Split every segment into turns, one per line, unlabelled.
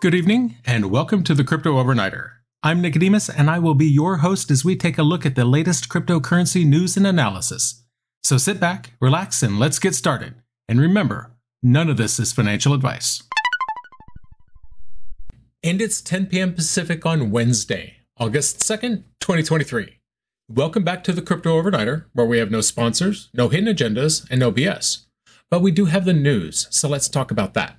Good evening, and welcome to the Crypto Overnighter. I'm Nicodemus, and I will be your host as we take a look at the latest cryptocurrency news and analysis. So sit back, relax, and let's get started. And remember, none of this is financial advice. And it's 10 p.m. Pacific on Wednesday, August 2nd, 2023. Welcome back to the Crypto Overnighter, where we have no sponsors, no hidden agendas, and no BS. But we do have the news, so let's talk about that.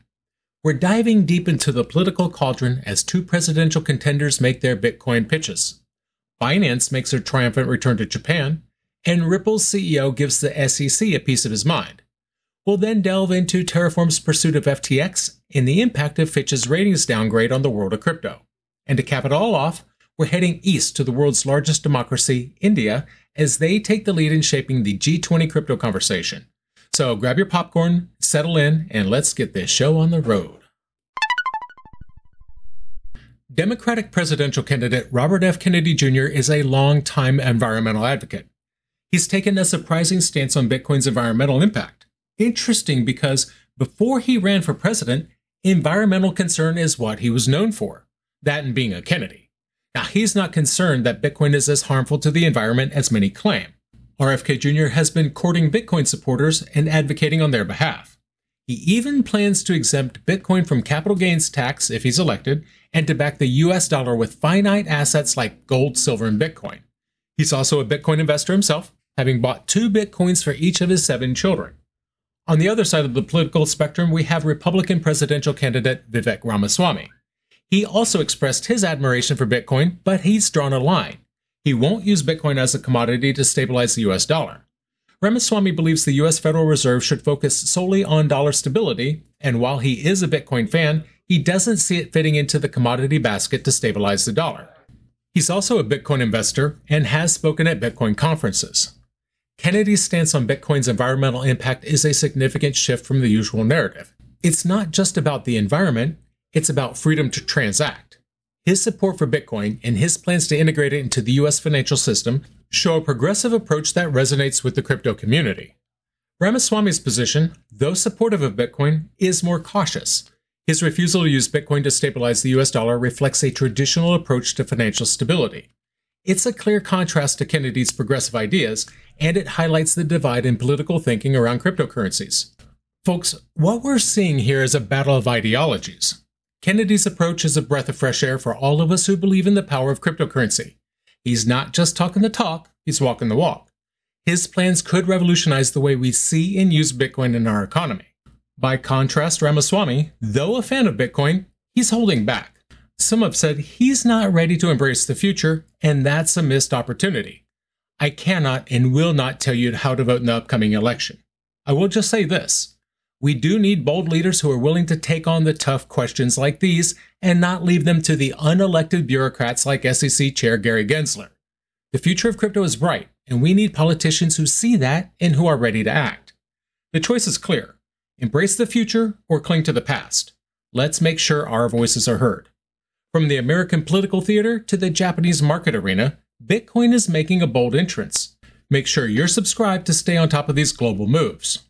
We're diving deep into the political cauldron as two presidential contenders make their Bitcoin pitches. Binance makes their triumphant return to Japan, and Ripple's CEO gives the SEC a piece of his mind. We'll then delve into Terraform's pursuit of FTX and the impact of Fitch's ratings downgrade on the world of crypto. And to cap it all off, we're heading east to the world's largest democracy, India, as they take the lead in shaping the G20 crypto conversation. So grab your popcorn, settle in, and let's get this show on the road. Democratic presidential candidate Robert F. Kennedy Jr. is a long-time environmental advocate. He's taken a surprising stance on Bitcoin's environmental impact. Interesting because before he ran for president, environmental concern is what he was known for, that and being a Kennedy. Now, he's not concerned that Bitcoin is as harmful to the environment as many claim. RFK Jr. has been courting Bitcoin supporters and advocating on their behalf. He even plans to exempt Bitcoin from capital gains tax if he's elected and to back the US dollar with finite assets like gold, silver, and Bitcoin. He's also a Bitcoin investor himself, having bought two Bitcoins for each of his seven children. On the other side of the political spectrum, we have Republican presidential candidate Vivek Ramaswamy. He also expressed his admiration for Bitcoin, but he's drawn a line. He won't use Bitcoin as a commodity to stabilize the US dollar. Ramaswamy believes the US Federal Reserve should focus solely on dollar stability, and while he is a Bitcoin fan, he doesn't see it fitting into the commodity basket to stabilize the dollar. He's also a Bitcoin investor and has spoken at Bitcoin conferences. Kennedy's stance on Bitcoin's environmental impact is a significant shift from the usual narrative. It's not just about the environment, it's about freedom to transact. His support for Bitcoin and his plans to integrate it into the US financial system show a progressive approach that resonates with the crypto community. Ramaswamy's position, though supportive of Bitcoin, is more cautious. His refusal to use Bitcoin to stabilize the US dollar reflects a traditional approach to financial stability. It's a clear contrast to Kennedy's progressive ideas, and it highlights the divide in political thinking around cryptocurrencies. Folks, what we're seeing here is a battle of ideologies. Kennedy's approach is a breath of fresh air for all of us who believe in the power of cryptocurrency. He's not just talking the talk, he's walking the walk. His plans could revolutionize the way we see and use Bitcoin in our economy. By contrast, Ramaswamy, though a fan of Bitcoin, he's holding back. Some have said he's not ready to embrace the future, and that's a missed opportunity. I cannot and will not tell you how to vote in the upcoming election. I will just say this we do need bold leaders who are willing to take on the tough questions like these and not leave them to the unelected bureaucrats like SEC Chair Gary Gensler. The future of crypto is bright, and we need politicians who see that and who are ready to act. The choice is clear embrace the future or cling to the past. Let's make sure our voices are heard. From the American political theater to the Japanese market arena, Bitcoin is making a bold entrance. Make sure you're subscribed to stay on top of these global moves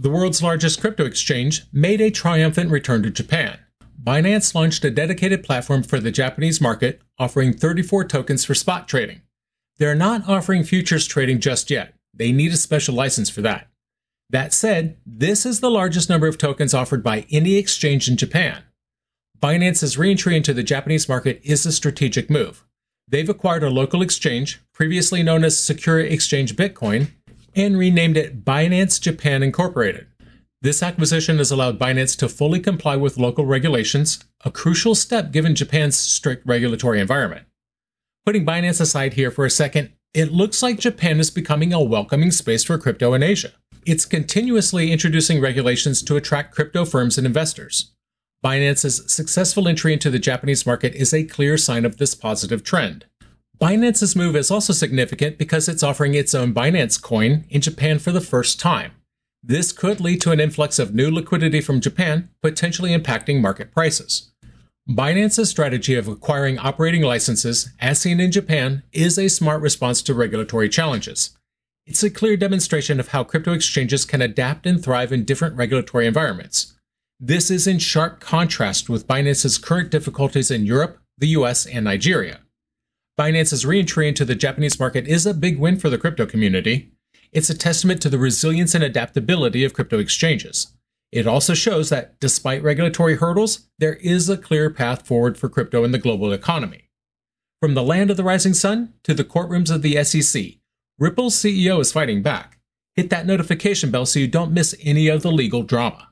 the world's largest crypto exchange, made a triumphant return to Japan. Binance launched a dedicated platform for the Japanese market, offering 34 tokens for spot trading. They're not offering futures trading just yet. They need a special license for that. That said, this is the largest number of tokens offered by any exchange in Japan. Binance's reentry into the Japanese market is a strategic move. They've acquired a local exchange, previously known as Sakura Exchange Bitcoin, and renamed it Binance Japan Incorporated. This acquisition has allowed Binance to fully comply with local regulations, a crucial step given Japan's strict regulatory environment. Putting Binance aside here for a second, it looks like Japan is becoming a welcoming space for crypto in Asia. It's continuously introducing regulations to attract crypto firms and investors. Binance's successful entry into the Japanese market is a clear sign of this positive trend. Binance's move is also significant because it's offering its own Binance coin in Japan for the first time. This could lead to an influx of new liquidity from Japan, potentially impacting market prices. Binance's strategy of acquiring operating licenses, as seen in Japan, is a smart response to regulatory challenges. It's a clear demonstration of how crypto exchanges can adapt and thrive in different regulatory environments. This is in sharp contrast with Binance's current difficulties in Europe, the US, and Nigeria. Binance's reentry into the Japanese market is a big win for the crypto community. It's a testament to the resilience and adaptability of crypto exchanges. It also shows that, despite regulatory hurdles, there is a clear path forward for crypto in the global economy. From the land of the rising sun to the courtrooms of the SEC, Ripple's CEO is fighting back. Hit that notification bell so you don't miss any of the legal drama.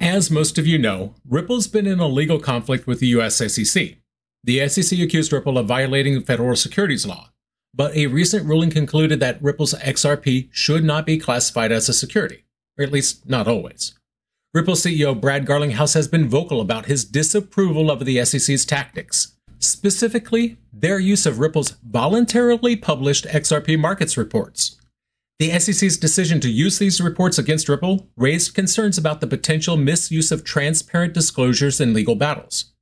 As most of you know, Ripple's been in a legal conflict with the US SEC. The SEC accused Ripple of violating federal securities law, but a recent ruling concluded that Ripple's XRP should not be classified as a security, or at least not always. Ripple CEO Brad Garlinghouse has been vocal about his disapproval of the SEC's tactics, specifically their use of Ripple's voluntarily published XRP markets reports. The SEC's decision to use these reports against Ripple raised concerns about the potential misuse of transparent disclosures in legal battles.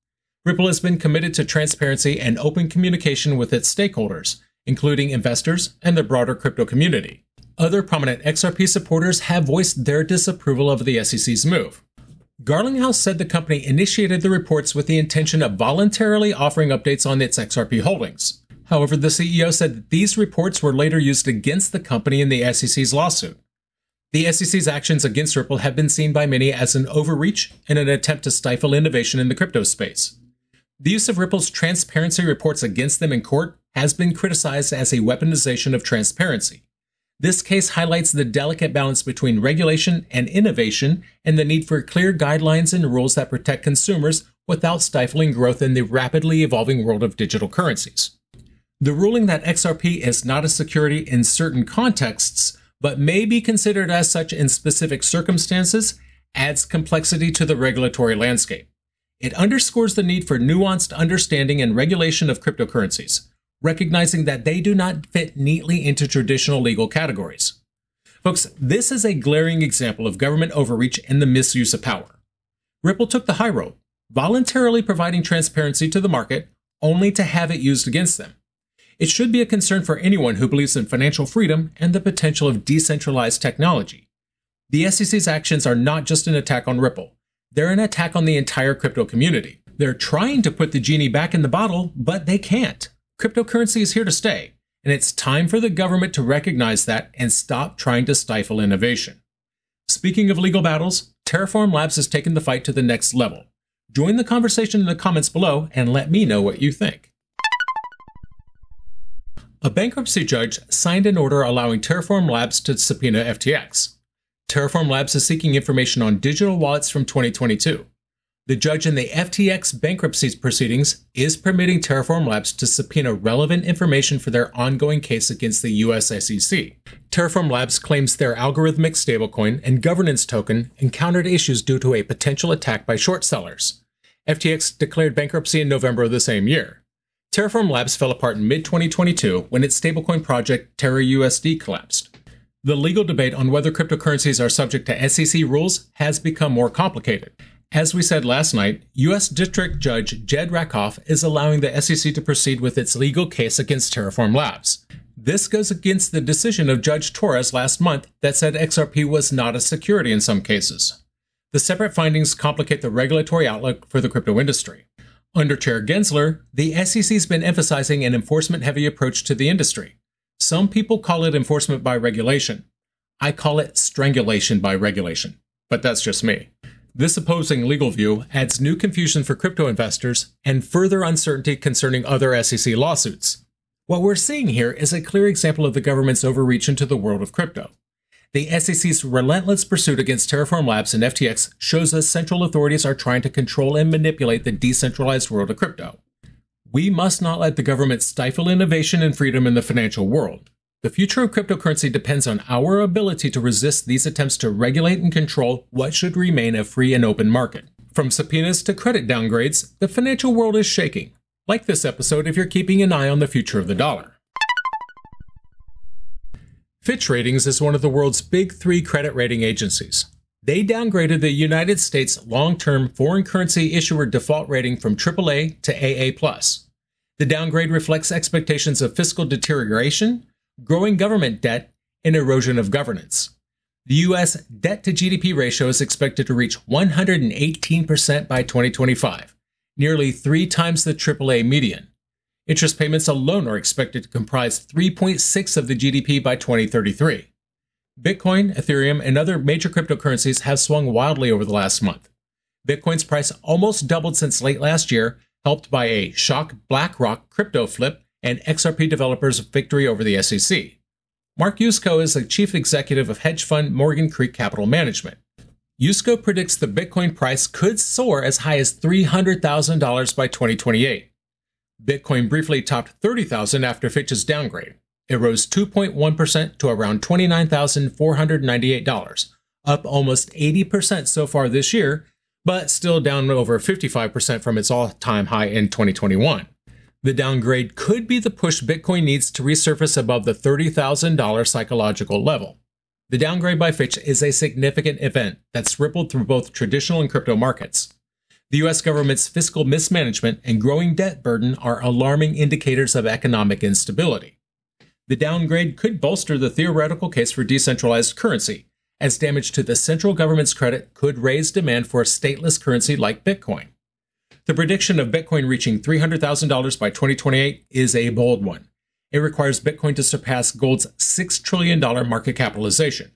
Ripple has been committed to transparency and open communication with its stakeholders, including investors and the broader crypto community. Other prominent XRP supporters have voiced their disapproval of the SEC's move. Garlinghouse said the company initiated the reports with the intention of voluntarily offering updates on its XRP holdings. However, the CEO said that these reports were later used against the company in the SEC's lawsuit. The SEC's actions against Ripple have been seen by many as an overreach and an attempt to stifle innovation in the crypto space. The use of Ripple's transparency reports against them in court has been criticized as a weaponization of transparency. This case highlights the delicate balance between regulation and innovation and the need for clear guidelines and rules that protect consumers without stifling growth in the rapidly evolving world of digital currencies. The ruling that XRP is not a security in certain contexts, but may be considered as such in specific circumstances, adds complexity to the regulatory landscape. It underscores the need for nuanced understanding and regulation of cryptocurrencies, recognizing that they do not fit neatly into traditional legal categories. Folks, this is a glaring example of government overreach and the misuse of power. Ripple took the high road, voluntarily providing transparency to the market only to have it used against them. It should be a concern for anyone who believes in financial freedom and the potential of decentralized technology. The SEC's actions are not just an attack on Ripple, they're an attack on the entire crypto community. They're trying to put the genie back in the bottle, but they can't. Cryptocurrency is here to stay, and it's time for the government to recognize that and stop trying to stifle innovation. Speaking of legal battles, Terraform Labs has taken the fight to the next level. Join the conversation in the comments below and let me know what you think. A bankruptcy judge signed an order allowing Terraform Labs to subpoena FTX. Terraform Labs is seeking information on digital wallets from 2022. The judge in the FTX bankruptcy proceedings is permitting Terraform Labs to subpoena relevant information for their ongoing case against the US SEC. Terraform Labs claims their algorithmic stablecoin and governance token encountered issues due to a potential attack by short sellers. FTX declared bankruptcy in November of the same year. Terraform Labs fell apart in mid 2022 when its stablecoin project TerraUSD collapsed. The legal debate on whether cryptocurrencies are subject to SEC rules has become more complicated. As we said last night, U.S. District Judge Jed Rakoff is allowing the SEC to proceed with its legal case against Terraform Labs. This goes against the decision of Judge Torres last month that said XRP was not a security in some cases. The separate findings complicate the regulatory outlook for the crypto industry. Under Chair Gensler, the SEC's been emphasizing an enforcement heavy approach to the industry. Some people call it enforcement by regulation. I call it strangulation by regulation, but that's just me. This opposing legal view adds new confusion for crypto investors and further uncertainty concerning other SEC lawsuits. What we're seeing here is a clear example of the government's overreach into the world of crypto. The SEC's relentless pursuit against Terraform Labs and FTX shows us central authorities are trying to control and manipulate the decentralized world of crypto. We must not let the government stifle innovation and freedom in the financial world. The future of cryptocurrency depends on our ability to resist these attempts to regulate and control what should remain a free and open market. From subpoenas to credit downgrades, the financial world is shaking. Like this episode if you're keeping an eye on the future of the dollar. Fitch Ratings is one of the world's big three credit rating agencies. They downgraded the United States long term foreign currency issuer default rating from AAA to AA. The downgrade reflects expectations of fiscal deterioration growing government debt, and erosion of governance. The US debt to GDP ratio is expected to reach 118% by 2025, nearly three times the AAA median. Interest payments alone are expected to comprise 3.6 of the GDP by 2033. Bitcoin, Ethereum, and other major cryptocurrencies have swung wildly over the last month. Bitcoin's price almost doubled since late last year, helped by a shock BlackRock crypto flip and XRP developers' victory over the SEC. Mark Yusko is the chief executive of hedge fund Morgan Creek Capital Management. Yusko predicts the Bitcoin price could soar as high as $300,000 by 2028. Bitcoin briefly topped 30,000 after Fitch's downgrade. It rose 2.1% to around $29,498, up almost 80% so far this year, but still down over 55% from its all-time high in 2021. The downgrade could be the push Bitcoin needs to resurface above the $30,000 psychological level. The downgrade by Fitch is a significant event that's rippled through both traditional and crypto markets. The US government's fiscal mismanagement and growing debt burden are alarming indicators of economic instability. The downgrade could bolster the theoretical case for decentralized currency, as damage to the central government's credit could raise demand for a stateless currency like Bitcoin. The prediction of Bitcoin reaching $300,000 by 2028 is a bold one. It requires Bitcoin to surpass gold's $6 trillion market capitalization.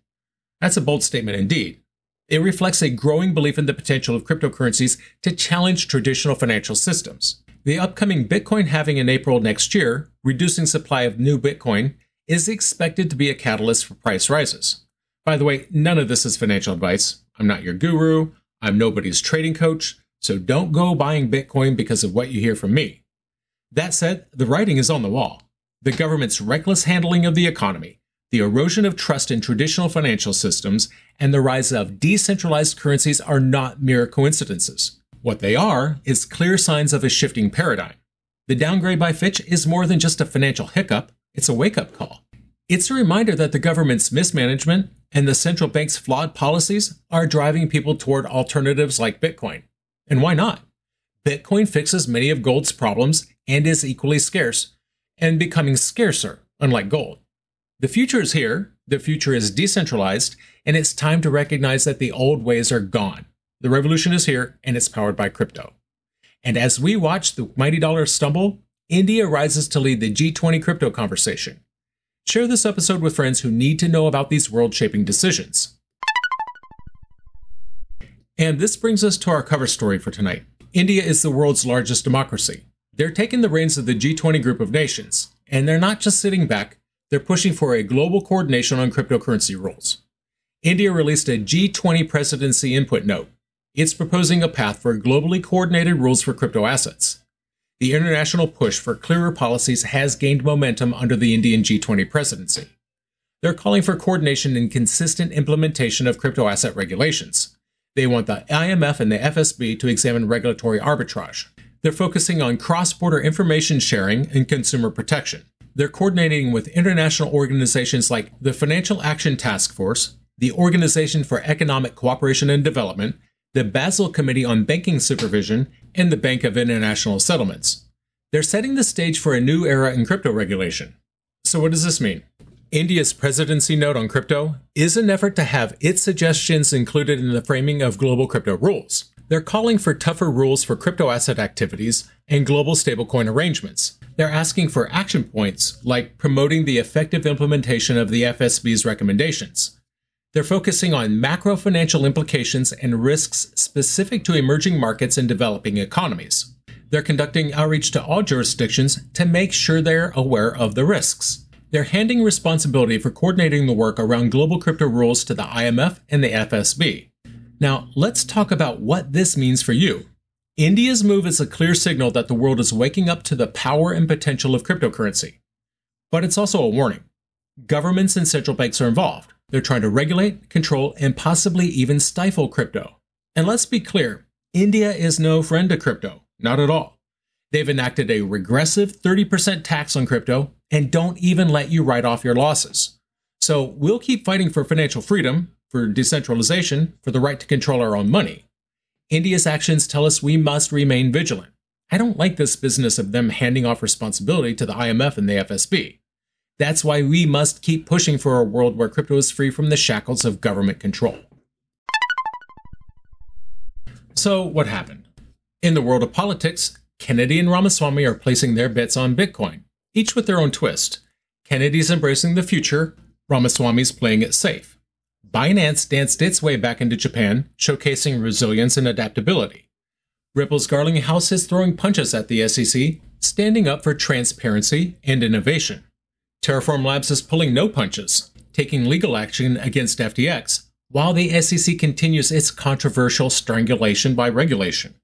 That's a bold statement indeed. It reflects a growing belief in the potential of cryptocurrencies to challenge traditional financial systems. The upcoming Bitcoin halving in April next year, reducing supply of new Bitcoin, is expected to be a catalyst for price rises. By the way, none of this is financial advice. I'm not your guru. I'm nobody's trading coach. So don't go buying Bitcoin because of what you hear from me. That said, the writing is on the wall. The government's reckless handling of the economy, the erosion of trust in traditional financial systems, and the rise of decentralized currencies are not mere coincidences. What they are is clear signs of a shifting paradigm. The downgrade by Fitch is more than just a financial hiccup, it's a wake up call. It's a reminder that the government's mismanagement and the central bank's flawed policies are driving people toward alternatives like Bitcoin. And why not? Bitcoin fixes many of gold's problems and is equally scarce, and becoming scarcer, unlike gold. The future is here, the future is decentralized, and it's time to recognize that the old ways are gone. The revolution is here, and it's powered by crypto. And as we watch the mighty dollar stumble, India rises to lead the G20 crypto conversation. Share this episode with friends who need to know about these world shaping decisions. And this brings us to our cover story for tonight. India is the world's largest democracy. They're taking the reins of the G20 group of nations, and they're not just sitting back, they're pushing for a global coordination on cryptocurrency rules. India released a G20 presidency input note. It's proposing a path for globally coordinated rules for crypto assets. The international push for clearer policies has gained momentum under the Indian G20 presidency. They're calling for coordination and consistent implementation of crypto asset regulations. They want the IMF and the FSB to examine regulatory arbitrage. They're focusing on cross border information sharing and consumer protection. They're coordinating with international organizations like the Financial Action Task Force, the Organization for Economic Cooperation and Development, the Basel Committee on Banking Supervision, and the Bank of International Settlements. They're setting the stage for a new era in crypto regulation. So, what does this mean? India's presidency note on crypto is an effort to have its suggestions included in the framing of global crypto rules. They're calling for tougher rules for crypto asset activities and global stablecoin arrangements. They're asking for action points like promoting the effective implementation of the FSB's recommendations. They're focusing on macro financial implications and risks specific to emerging markets and developing economies. They're conducting outreach to all jurisdictions to make sure they're aware of the risks. They're handing responsibility for coordinating the work around global crypto rules to the IMF and the FSB. Now, let's talk about what this means for you. India's move is a clear signal that the world is waking up to the power and potential of cryptocurrency. But it's also a warning. Governments and central banks are involved. They're trying to regulate, control, and possibly even stifle crypto. And let's be clear India is no friend to crypto, not at all. They've enacted a regressive 30% tax on crypto and don't even let you write off your losses. So we'll keep fighting for financial freedom, for decentralization, for the right to control our own money. India's actions tell us we must remain vigilant. I don't like this business of them handing off responsibility to the IMF and the FSB. That's why we must keep pushing for a world where crypto is free from the shackles of government control. So, what happened? In the world of politics, Kennedy and Ramaswamy are placing their bets on Bitcoin, each with their own twist. Kennedy's embracing the future, Ramaswamy's playing it safe. Binance danced its way back into Japan, showcasing resilience and adaptability. Ripple's Garlinghouse is throwing punches at the SEC, standing up for transparency and innovation. Terraform Labs is pulling no punches, taking legal action against FTX, while the SEC continues its controversial strangulation by regulation.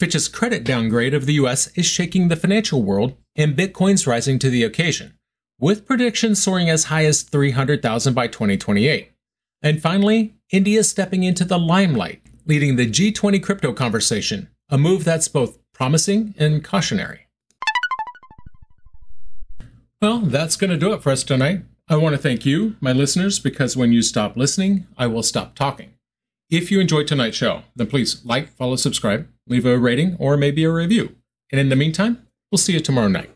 Fitch's credit downgrade of the US is shaking the financial world, and Bitcoin's rising to the occasion, with predictions soaring as high as 300,000 by 2028. And finally, India stepping into the limelight, leading the G20 crypto conversation, a move that's both promising and cautionary. Well, that's going to do it for us tonight. I want to thank you, my listeners, because when you stop listening, I will stop talking. If you enjoyed tonight's show, then please like, follow, subscribe, leave a rating, or maybe a review. And in the meantime, we'll see you tomorrow night.